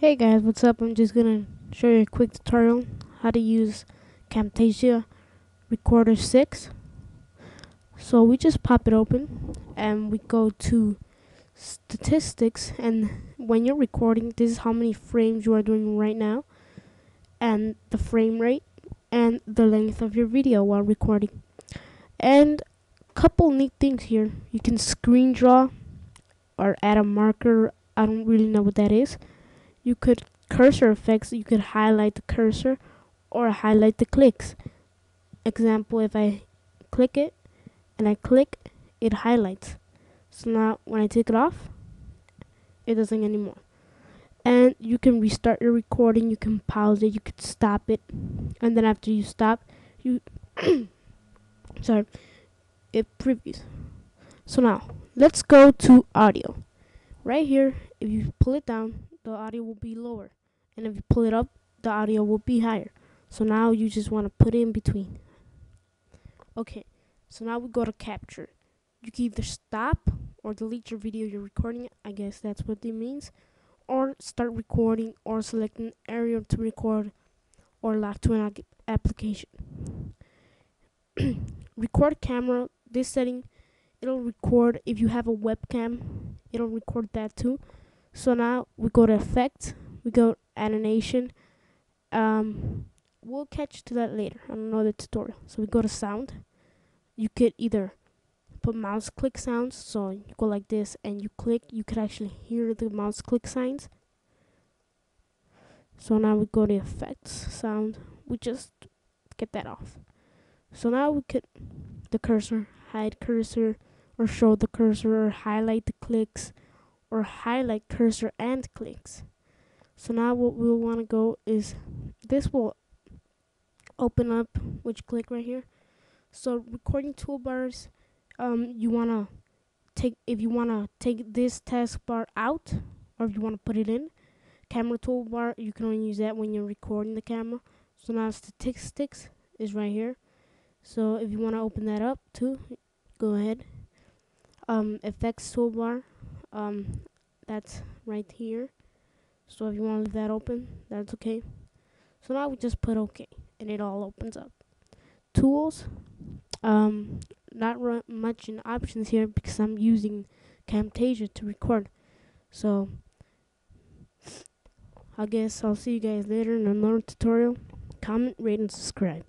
Hey guys, what's up? I'm just gonna show you a quick tutorial how to use Camtasia Recorder 6. So we just pop it open and we go to statistics and when you're recording this is how many frames you are doing right now and the frame rate and the length of your video while recording. And a couple neat things here. You can screen draw or add a marker. I don't really know what that is you could cursor effects. You could highlight the cursor or highlight the clicks. Example if I click it and I click it highlights. So now when I take it off it doesn't anymore. And you can restart your recording. You can pause it. You could stop it. And then after you stop you sorry it previews. So now let's go to audio. Right here if you pull it down the audio will be lower. And if you pull it up, the audio will be higher. So now you just want to put it in between. Okay, so now we go to capture. You can either stop or delete your video you're recording. I guess that's what it means. Or start recording or select an area to record or lock to an application. record camera, this setting, it'll record if you have a webcam, it'll record that too. So now we go to effect, we go animation. Um, we'll catch to that later on another tutorial. So we go to sound. You could either put mouse click sounds, so you go like this and you click, you could actually hear the mouse click signs. So now we go to effects sound. We just get that off. So now we could the cursor, hide cursor, or show the cursor, or highlight the clicks or highlight cursor and clicks. So now what we'll want to go is this will open up which click right here. So recording toolbars, um, you want to take if you want to take this taskbar out or if you want to put it in. Camera toolbar, you can only use that when you're recording the camera. So now statistics is right here. So if you want to open that up too, go ahead. Um, effects toolbar, um, that's right here. So if you want to leave that open, that's okay. So now we just put OK, and it all opens up. Tools, um, not much in options here because I'm using Camtasia to record. So I guess I'll see you guys later in another tutorial. Comment, rate, and subscribe.